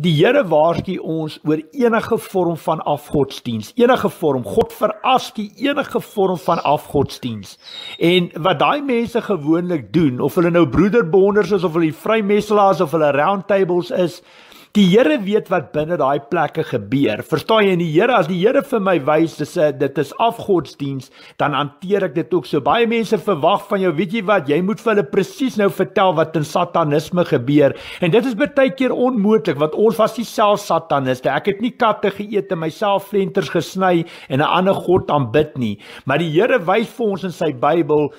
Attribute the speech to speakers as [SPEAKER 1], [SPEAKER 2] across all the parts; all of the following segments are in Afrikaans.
[SPEAKER 1] Die Here waarsku ons oor enige vorm van afgodsdiens, enige vorm. God veras die enige vorm van afgodsdiens. En wat daai mense gewoonlik doen, of hulle nou broederbonders is of hulle vrymesselaars of hulle roundtables is, Die Here weet wat binne daai plekke gebeur. Verstaan jy? En die Here as die Here vir my wys dis 'n dit is afgodsdiens, dan hanteer ek dit ook so. Baie mense verwag van jou, weet jy wat, jy moet vir hulle presies nou vertel wat in satanisme gebeur. En dit is baie keer onmoontlik want ons was nie self sataniste. Ek het nie katte geëet en myself flenters gesny en 'n ander god aanbid nie. Maar die Here wys vir ons in sy Bybel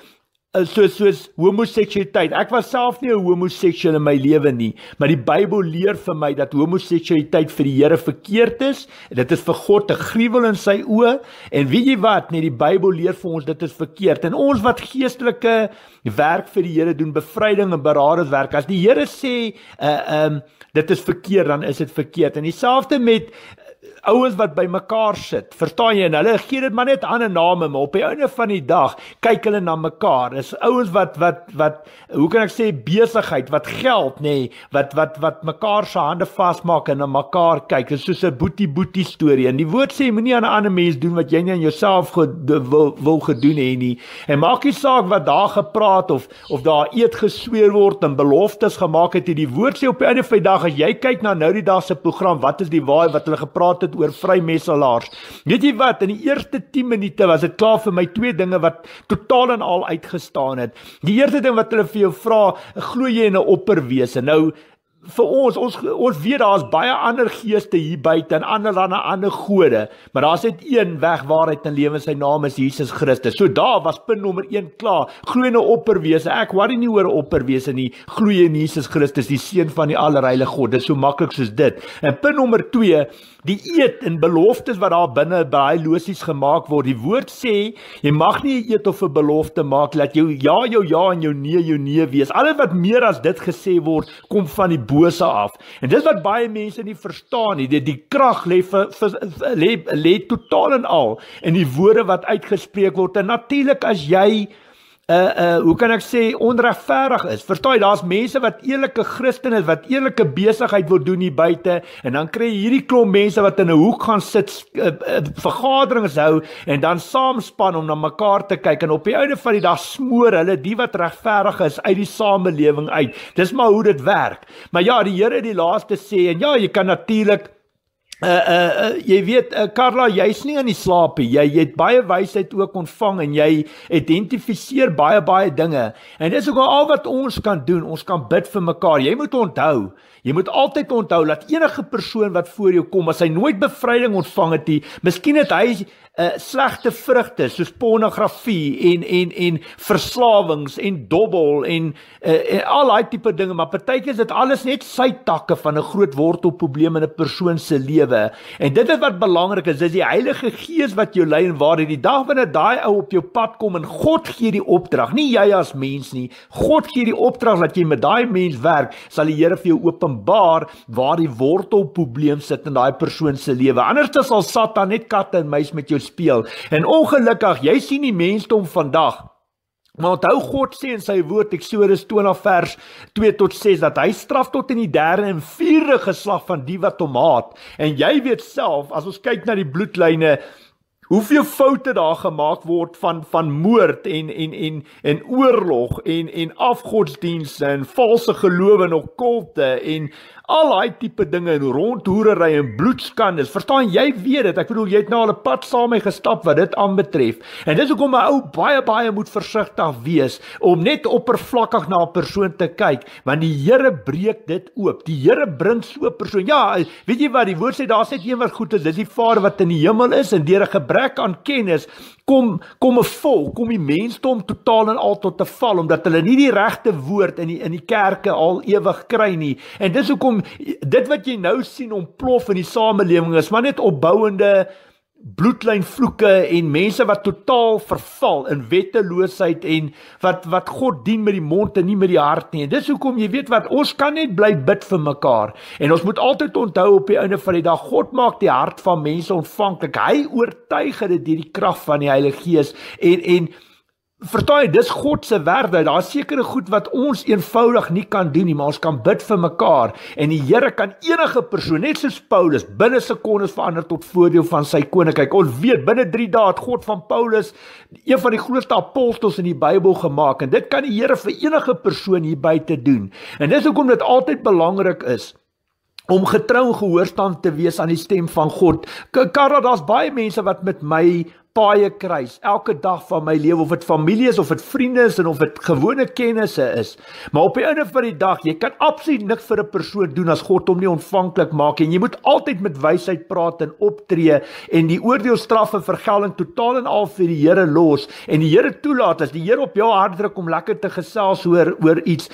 [SPEAKER 1] soos soos homoseksualiteit. Ek was self nie 'n homoseksueel in my lewe nie, maar die Bybel leer vir my dat homoseksualiteit vir die Here verkeerd is. Dit is vir God 'n gruwel in sy oë en weet jy wat? Nee, die Bybel leer vir ons dit is verkeerd. En ons wat geestelike werk vir die Here doen, bevryding en beradingswerk, as die Here sê, uh um dit is verkeerd, dan is dit verkeerd. En dieselfde met ouens wat by mekaar sit. Verstaan jy? En hulle gee dit maar net ander name, maar op die einde van die dag kyk hulle na mekaar. Dis ouens wat wat wat hoe kan ek sê besigheid, wat geld nê, nee, wat wat wat mekaar se hande vasmaak en na mekaar kyk. Dit is soos 'n boetie boetie storie. En die woord sê moenie aan 'n ander mens doen wat jy nie aan jouself wil wil gedoen hê nie. En maak nie saak wat daar gepraat of of daar eet gesweer word en beloftes gemaak het. Die woord sê op die einde van die dag as jy kyk na nou die dag se program, wat is die waarheid wat hulle gepraat het het oor vrymesselaars. Weet jy wat? In die eerste 10 minute was dit klaar vir my twee dinge wat totaal en al uitgestaan het. Die eerste ding wat hulle vir jou vra, glo jy in 'n opperwese? Nou vir ons ons ons weet daar's baie ander geeste hier buite en ander dan 'n ander gode, maar daar's net een weg waarheid en lewe, sy naam is Jesus Christus. So daar was punt nommer 1 klaar. Glo in 'n opperwese. Ek worry nie oor 'n opperwese nie. Glo in Jesus Christus, die seun van die allerheilige God. Dit is so maklik soos dit. En punt nommer 2 die eet en beloftes wat daar binne by losies gemaak word. Die woord sê jy mag nie eet of 'n belofte maak dat jou ja jou ja en jou nee jou nee wees. Alles wat meer as dit gesê word, kom van die bose af. En dis wat baie mense nie verstaan nie. Die, die krag lê lê lê totaal en al in die woorde wat uitgespreek word. En natuurlik as jy uh uh hoe kan ek sê onregverdig is. Verstaan jy, daar's mense wat eerlike Christene is wat eerlike besigheid wil doen hier buite en dan kry jy hierdie klomp mense wat in 'n hoek gaan sit uh, uh, vergaderings hou en dan saamspan om na mekaar te kyk en op die einde van die dag smoor hulle die wat regverdig is uit die samelewing uit. Dis maar hoe dit werk. Maar ja, die Here het die laaste sê en ja, jy kan natuurlik Uh uh, jy weet uh, Karla jy's nie in die slaap nie jy, jy het baie wysheid ook ontvang en jy identifiseer baie baie dinge. En dis ook al wat ons kan doen. Ons kan bid vir mekaar. Jy moet onthou Jy moet altyd onthou dat enige persoon wat voor jou kom, as hy nooit bevryding ontvang het nie, miskien het hy uh, slegte vrugte soos pornografie en en en verslawings en dobbel en, uh, en al daai tipe dinge, maar partykeer is dit alles net sy takke van 'n groot wortelprobleem in 'n persoon se lewe. En dit is wat belangrik is, dis die Heilige Gees wat jou lei en waar die dag wanneer daai ou op jou pad kom en God gee die opdrag, nie jy as mens nie. God gee die opdrag dat jy met daai mens werk, sal die Here vir jou openbaar waar die wortelprobleem sit in daai persoon se lewe. Anders sal Satan net katte en muis met jou speel. En ongelukkig, jy sien die mensdom vandag Maar onthou God sê in sy woord Eksodus 20 vers 2 tot 6 dat hy straf tot in die derde en vierde geslag van die wat hom haat. En jy weet self as ons kyk na die bloedlyne hoeveel foute daar gemaak word van van moord en en en en oorlog en en afgodsdienste en valse gelowe en okkulte en al daai tipe dinge en rondhoerery en bloedskandes. Verstaan jy weet dit? Ek bedoel jy het nou al 'n pad saam mee gestap wat dit aanbetref. En dis hoekom 'n ou baie baie moet versigtig wees om net oppervlakkig na 'n persoon te kyk, want die Here breek dit oop. Die Here bring so 'n persoon. Ja, weet jy wat die woord sê? Daar's net een wat goed is. Dis die Vader wat in die hemel is en deur 'n gebrek aan kennis kom kom 'n vol, kom die mensdom totaal en al tot te val omdat hulle nie die regte woord in die in die kerke al ewig kry nie. En dis hoekom dit wat jy nou sien ontplof in die samelewing is maar net opbouende bloedlyn vloeke en mense wat totaal verval in wetteloosheid en wat wat God dien met die mond en nie met die hart nie. En dis hoekom jy weet wat ons kan net bly bid vir mekaar. En ons moet altyd onthou op die einde van die dag God maak die hart van mense ontvanklik. Hy oortuig dit deur die krag van die Heilige Gees en en Jy, dis God se werk. Daar's sekere goed wat ons eenvoudig nie kan doen nie, maar ons kan bid vir mekaar en die Here kan enige persoon, net soos Paulus, binne sekondes verander tot voordeel van sy koninkryk. Ons weet binne 3 dae het God van Paulus een van die grootste apostels in die Bybel gemaak en dit kan die Here vir enige persoon hier buite doen. En dis hoekom dit altyd belangrik is om getrou en gehoorsaam te wees aan die stem van God. Karra, daar's baie mense wat met my paaie kruis elke dag van my lewe of dit familie is of dit vriende is en of dit gewone kennisse is. Maar op die einde van die dag, jy kan absoluut niks vir 'n persoon doen as God hom nie ontvanklik maak en jy moet altyd met wysheid praat en optree en die oordeelstraf en vergelding totaal en al vir die Here los en die Here toelaat as die Here op jou hart druk om lekker te gesels oor oor iets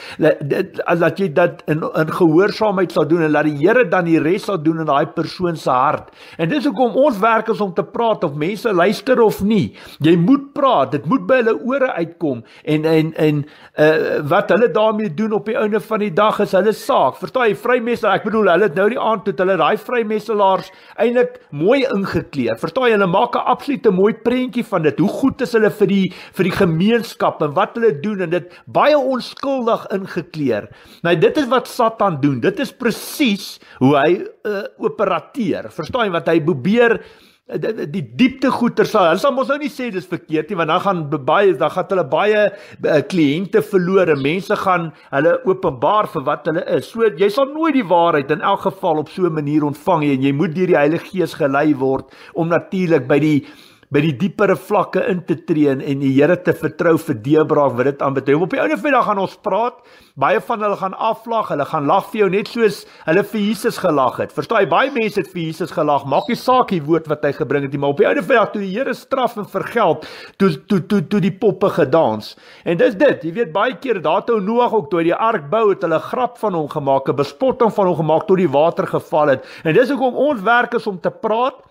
[SPEAKER 1] as dat jy dit in in gehoorsaamheid sal doen en laat die Here dan die res sal doen in daai persoon se hart. En dis hoekom ons werk is om te praat of mense luister luister of nie. Jy moet praat. Dit moet by hulle ore uitkom en en en uh wat hulle daarmee doen op die einde van die dag is hulle saak. Verstaan jy? Vrymesel, ek bedoel hulle het nou die aand toe hulle daai vrymeselaars eintlik mooi ingekleer. Verstaan jy? Hulle maak 'n absolute mooi prentjie van dit. Hoe goed is hulle vir die vir die gemeenskap en wat hulle doen en dit baie onskuldig ingekleer. Nou dit is wat Satan doen. Dit is presies hoe hy uh, operateer. Verstaan jy wat hy probeer die, die diepte goeder sal hulle sal mos nou nie sê dis verkeerd nie want dan gaan baie dan gaan hulle baie uh, kliënte verloor en mense gaan hulle openbaar vir wat hulle is. So jy sal nooit die waarheid in elk geval op so 'n manier ontvang nie en jy moet deur die Heilige Gees gelei word om natuurlik by die by die diepere vlakke in te tree en die Here te vertrou vir deurbraak wat dit aanbetref. Op die ouene vandag gaan ons praat. Baie van hulle gaan aflag, hulle gaan lag vir jou net soos hulle vir Jesus gelag het. Verstaan jy? Baie mense het vir Jesus gelag. Maak nie saak die woord wat hy gebring het nie, maar op die ouene vandag toe die Here straf en vergeld, toe toe toe toe die poppe gedans. En dis dit. Jy weet baie keer daartoe Noag ook toe die ark bou het, hulle grap van hom gemaak, 'n bespotting van hom gemaak tot die water geval het. En dis hoekom ons werk is om te praat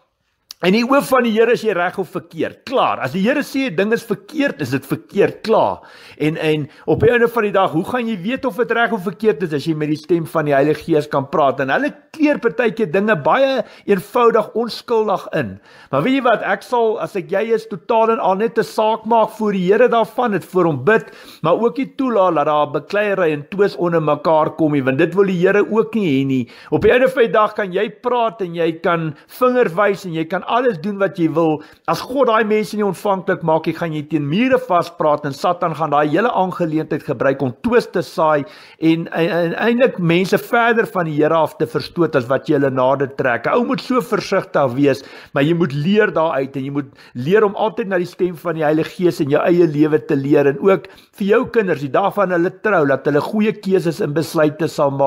[SPEAKER 1] In die oë van die Here is jy reg of verkeerd. Klaar. As die Here sê 'n ding is verkeerd, is dit verkeerd. Klaar. En en op die einde van die dag, hoe gaan jy weet of dit reg of verkeerd is as jy met die stem van die Heilige Gees kan praat? En hulle kleer partykeer dinge baie eenvoudig onskuldig in. Maar weet jy wat? Ek sal as ek jy is totaal en al net 'n saak maak voor die Here daarvan, dit vir hom bid, maar ook nie toelaat dat daar bekleierery en twis onder mekaar kom nie, want dit wil die Here ook nie hê nie. Op die einde van die dag kan jy praat en jy kan vinger wys en jy kan alles doen wat jy wil. As God daai mense nie ontvanklik maak nie, gaan jy teen mure vaspraat en Satan gaan daai hele aangeleentheid gebruik om twis te saai en, en, en eintlik mense verder van die Here af te verstoot as wat jy hulle nader trek. Ou moet so versigtig wees, maar jy moet leer daaruit en jy moet leer om altyd na die stem van die Heilige Gees in jou eie lewe te leer en ook vir jou kinders die dag van hulle trou dat hulle goeie keuses en besluite sal maak.